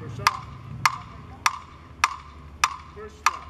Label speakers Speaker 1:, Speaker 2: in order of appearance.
Speaker 1: First up. Push
Speaker 2: up.